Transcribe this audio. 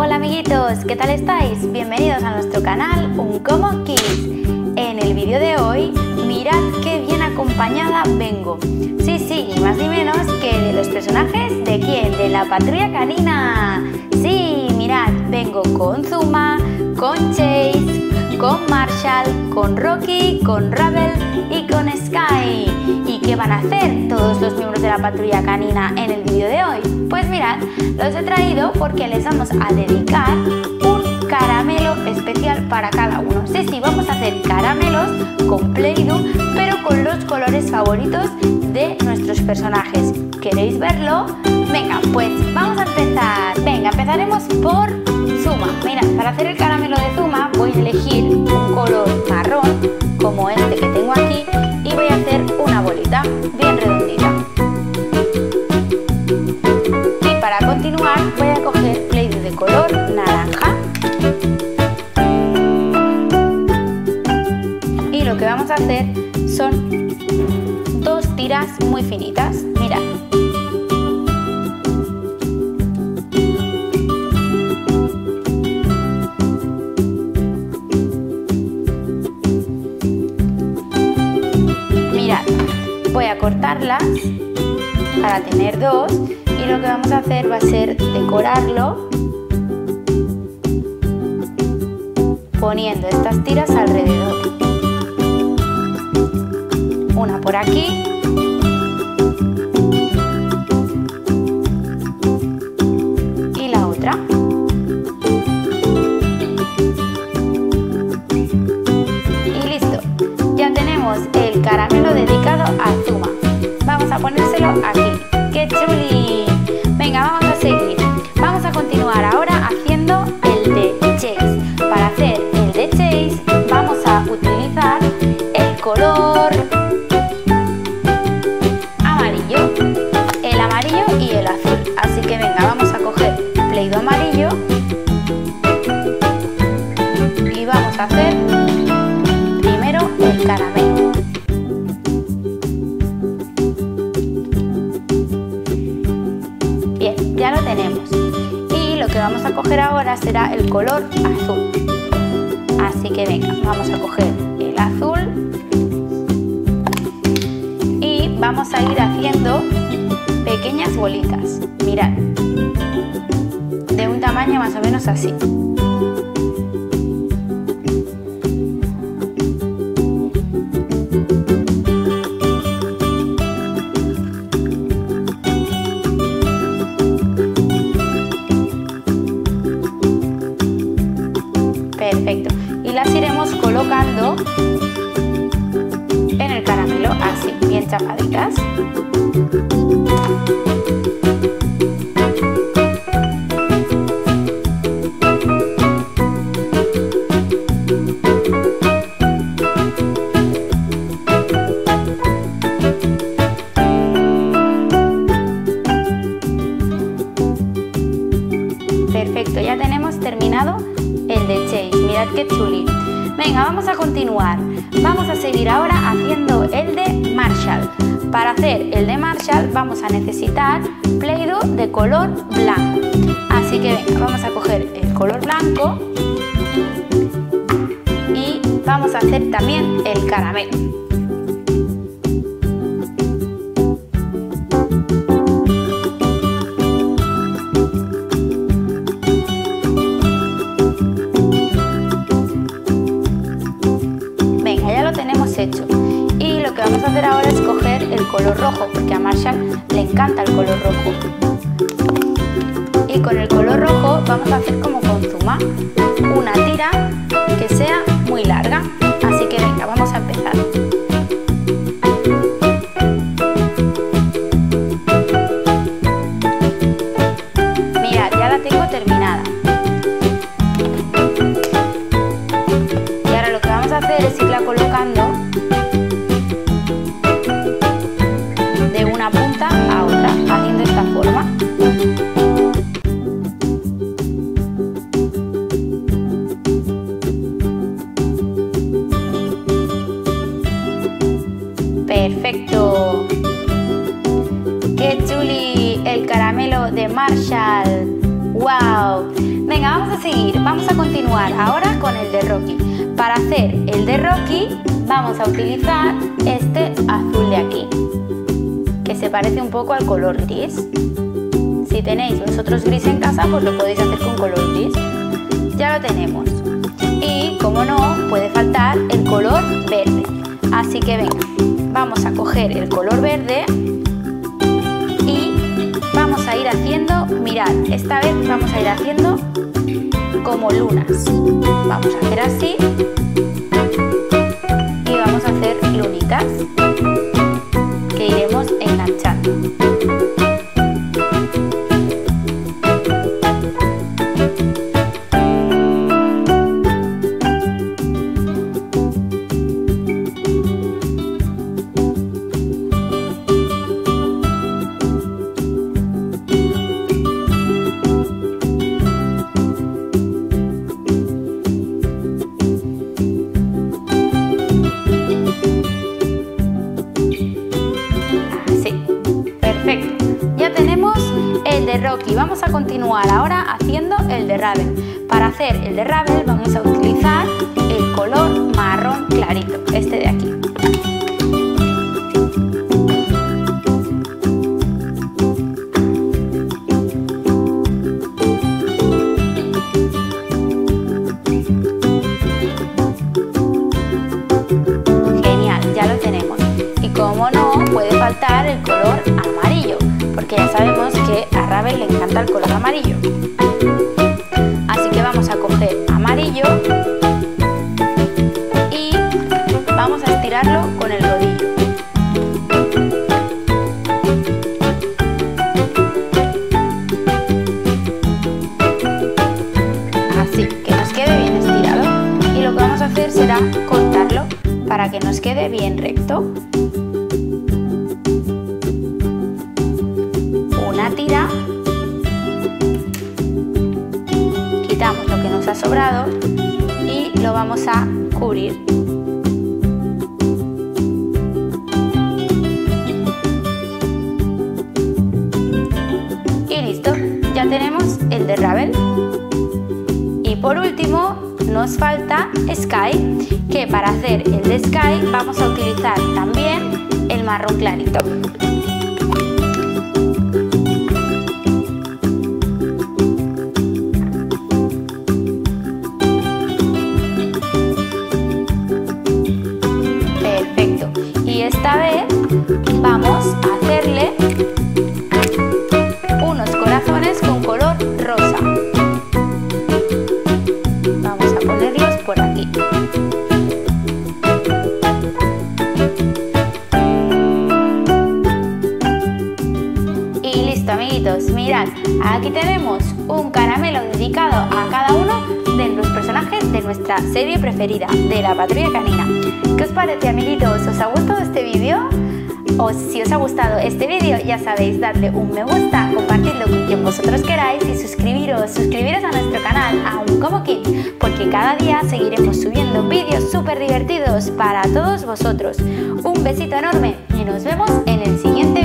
Hola amiguitos, ¿qué tal estáis? Bienvenidos a nuestro canal Un Como Kids. En el vídeo de hoy, mirad qué bien acompañada vengo. Sí, sí, ni más ni menos que de los personajes de quién, de la patrulla canina. Sí, mirad, vengo con Zuma, con Chase, con Marshall, con Rocky, con Ravel y con Sky. ¿Y qué van a hacer todos los miembros de la patrulla canina en el vídeo de hoy? Pues mirad, los he traído porque les vamos a dedicar un caramelo especial para cada uno. Sí, sí, vamos a hacer caramelos con Play-Doh, pero con los colores favoritos de nuestros personajes. ¿Queréis verlo? Venga, pues vamos a empezar. Venga, empezaremos por Zuma. Mirad, para hacer el caramelo de Zuma voy a elegir un color Y lo que vamos a hacer son dos tiras muy finitas. Mirad. Mirad, voy a cortarlas para tener dos y lo que vamos a hacer va a ser decorarlo poniendo estas tiras alrededor. Una por aquí y la otra. Y listo, ya tenemos el caramelo dedicado a Zuma. Vamos a ponérselo aquí. ¡Qué chuli! Venga, vamos ya lo tenemos. Y lo que vamos a coger ahora será el color azul. Así que venga, vamos a coger el azul y vamos a ir haciendo pequeñas bolitas. Mirad, de un tamaño más o menos así. Perfecto. Y las iremos colocando en el caramelo así, bien chapaditas. Venga, vamos a continuar. Vamos a seguir ahora haciendo el de Marshall. Para hacer el de Marshall vamos a necesitar Play-Doh de color blanco. Así que venga, vamos a coger el color blanco y vamos a hacer también el caramelo. Ya lo tenemos hecho. Y lo que vamos a hacer ahora es coger el color rojo, porque a Marshall le encanta el color rojo. Y con el color rojo vamos a hacer como con Zuma, una tira que sea ¡Qué chuli! El caramelo de Marshall. ¡Wow! Venga, Vamos a seguir, vamos a continuar ahora con el de Rocky. Para hacer el de Rocky vamos a utilizar este azul de aquí, que se parece un poco al color gris. Si tenéis vosotros gris en casa, pues lo podéis hacer con color gris. Ya lo tenemos. Y como no, puede faltar el color verde. Así que venga, vamos a coger el color verde vamos a ir haciendo, mirad, esta vez vamos a ir haciendo como lunas. Vamos a hacer así y vamos a hacer lunitas que iremos enganchando. Vamos a continuar ahora haciendo el de Raven. Para hacer el de Raven vamos a utilizar el color marrón clarito, este de aquí. Genial, ya lo tenemos. Y como no, puede faltar el color amarillo, porque ya sabemos que le encanta el color amarillo. Así que vamos a coger amarillo y vamos a estirarlo con el rodillo. Así, que nos quede bien estirado. Y lo que vamos a hacer será cortarlo para que nos quede bien recto. Sobrado y lo vamos a cubrir. Y listo, ya tenemos el de Ravel. Y por último nos falta Sky, que para hacer el de Sky vamos a utilizar también el marrón clarito. Mirad, aquí tenemos un caramelo dedicado a cada uno de los personajes de nuestra serie preferida, de la patrulla canina. ¿Qué os parece amiguitos? ¿Os ha gustado este vídeo? O si os ha gustado este vídeo, ya sabéis, darle un me gusta, compartirlo con quien vosotros queráis y suscribiros, suscribiros a nuestro canal, aún como Kids, porque cada día seguiremos subiendo vídeos súper divertidos para todos vosotros. Un besito enorme y nos vemos en el siguiente